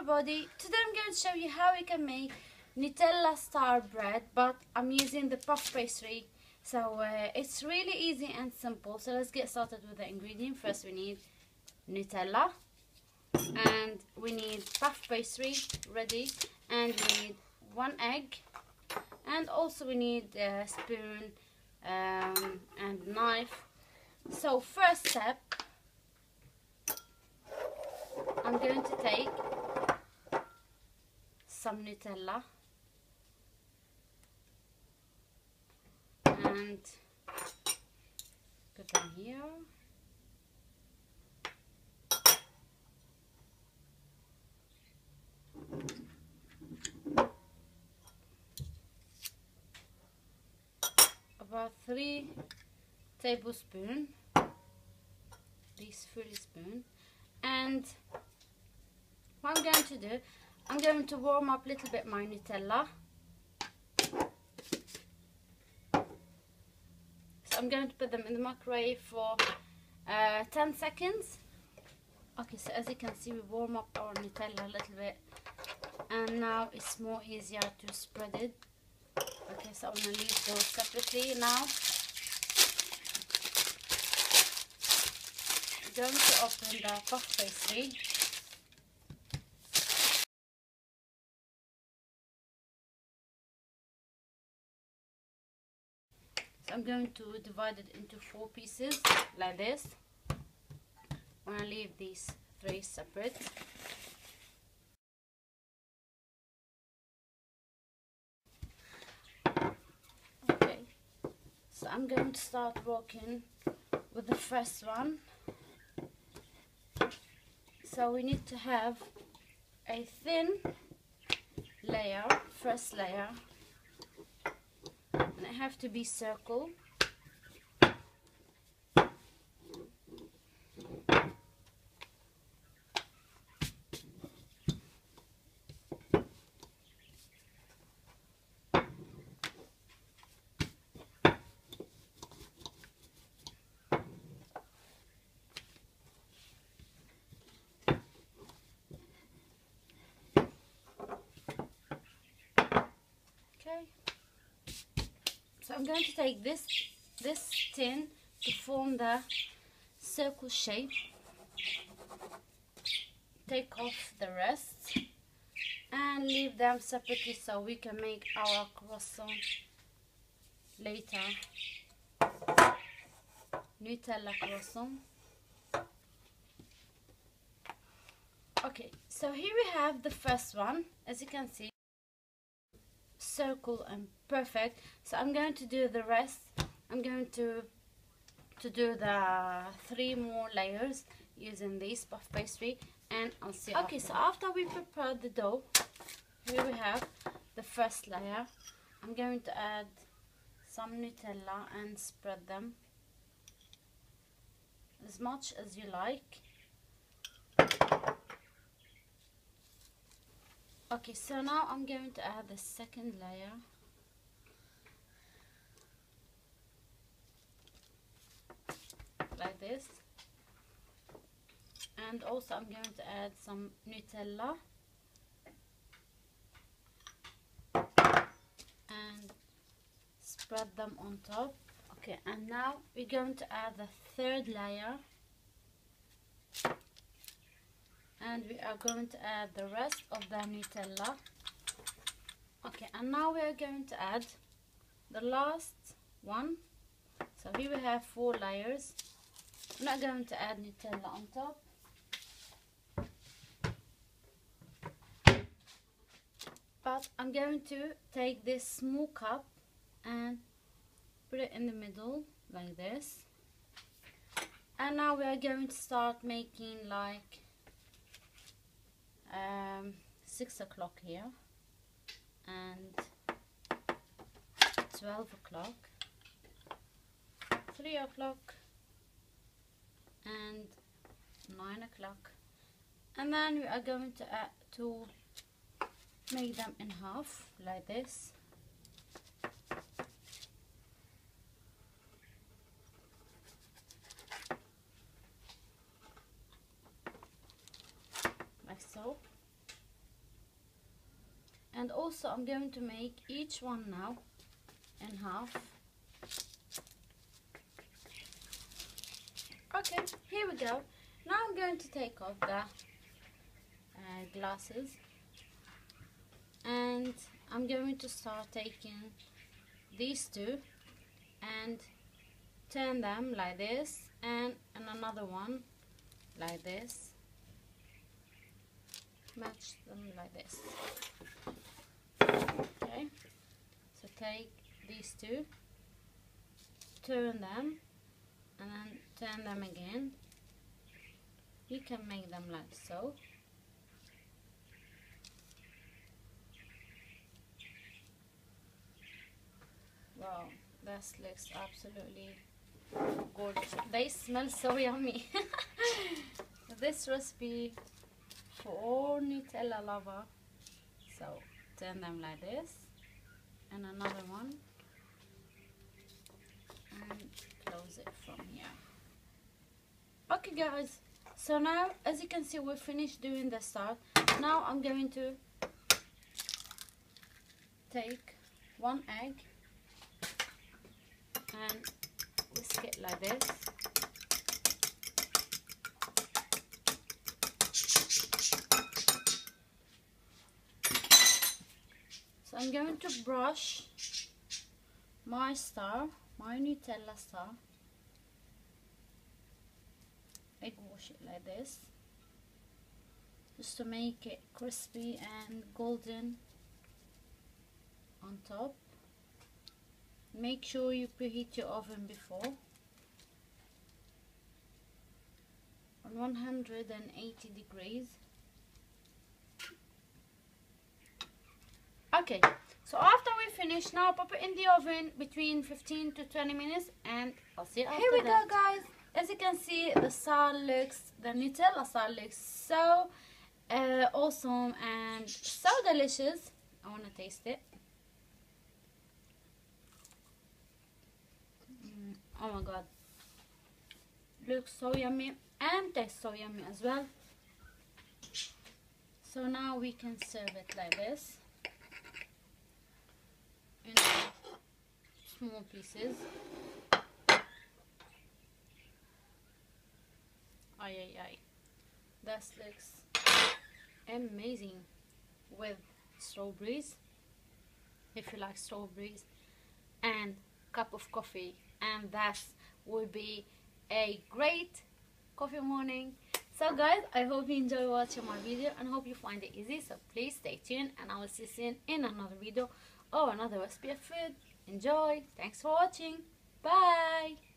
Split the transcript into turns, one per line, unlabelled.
everybody, today I'm going to show you how we can make Nutella star bread but I'm using the puff pastry. So uh, it's really easy and simple. So let's get started with the ingredient. First we need Nutella and we need puff pastry ready and we need one egg and also we need a spoon um, and knife. So first step I'm going to take some Nutella and put them here. About three tablespoons, this fully spoon, and what I'm going to do, I'm going to warm up a little bit my Nutella. So I'm going to put them in the microwave for uh, 10 seconds. Okay, so as you can see, we warm up our Nutella a little bit. And now it's more easier to spread it. Okay, so I'm going to leave those separately now. I'm going to open the puff pastry. I'm going to divide it into four pieces like this. I'm going to leave these three separate. Okay, so I'm going to start working with the first one. So we need to have a thin layer, first layer have to be circle okay so I'm going to take this this tin to form the circle shape. Take off the rest and leave them separately so we can make our croissant later. Nutella croissant. Okay so here we have the first one as you can see circle and perfect. So I'm going to do the rest. I'm going to to do the three more layers using this puff pastry and I'll see okay after. so after we prepare the dough here we have the first layer. I'm going to add some Nutella and spread them as much as you like Okay, so now I'm going to add the second layer. Like this. And also I'm going to add some Nutella. And spread them on top. Okay, and now we're going to add the third layer and we are going to add the rest of the Nutella. Okay and now we are going to add the last one. So here we have four layers. I'm not going to add Nutella on top. But I'm going to take this small cup and put it in the middle like this. And now we are going to start making like um, 6 o'clock here and 12 o'clock 3 o'clock and 9 o'clock. And then we are going to add to make them in half like this like so and also I'm going to make each one now in half. Okay here we go. Now I'm going to take off the uh, glasses. And I'm going to start taking these two and turn them like this and, and another one like this. Match them like this okay. So take these two turn them and then turn them again. You can make them like so. Wow this looks absolutely gorgeous. They smell so yummy. This recipe for all Nutella lover. So turn them like this and another one. And close it from here. Okay guys. So now as you can see we finished doing the start. Now I'm going to take one egg and whisk it like this I'm going to brush my star my Nutella star. Egg wash it like this just to make it crispy and golden on top. Make sure you preheat your oven before. On 180 degrees okay so after we finish now pop it in the oven between 15 to 20 minutes and I'll see you
Here we
that.
go, guys.
as you can see the star looks the Nutella star looks so uh, awesome and so delicious. I want to taste it. Mm, oh my god. Looks so yummy and tastes so yummy as well. So now we can serve it like this small pieces Ay ay ay. That looks amazing with strawberries. If you like strawberries and cup of coffee and that would be a great coffee morning. So guys, I hope you enjoy watching my video and hope you find it easy. So please stay tuned and I will see you soon in another video or another recipe of food. Enjoy. Thanks for watching. Bye.